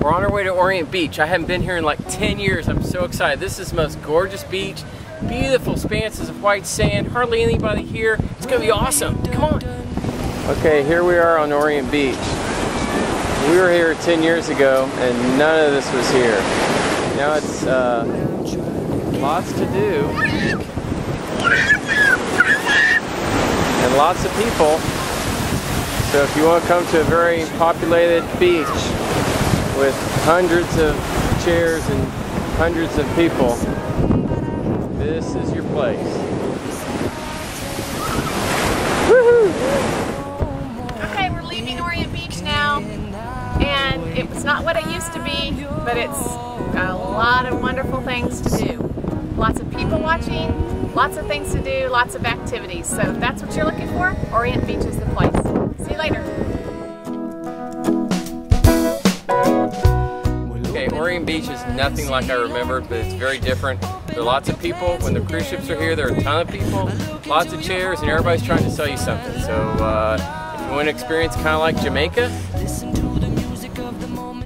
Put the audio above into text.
We're on our way to Orient Beach. I haven't been here in like 10 years. I'm so excited. This is the most gorgeous beach. Beautiful expanses of white sand. Hardly anybody here. It's gonna be awesome. Come on. Okay, here we are on Orient Beach. We were here 10 years ago and none of this was here. Now it's uh, lots to do and lots of people. So if you want to come to a very populated beach with hundreds of chairs and hundreds of people, this is your place. Okay, we're leaving Orient Beach now, and it was not what it used to be, but it's got a lot of wonderful things to do. Lots of people watching, lots of things to do, lots of activities. So if that's what you're looking for, Orient Beach is the place. Okay, Orient Beach is nothing like I remembered, but it's very different. There are lots of people. When the cruise ships are here, there are a ton of people, lots of chairs, and everybody's trying to sell you something. So uh, if you want to experience kind of like Jamaica,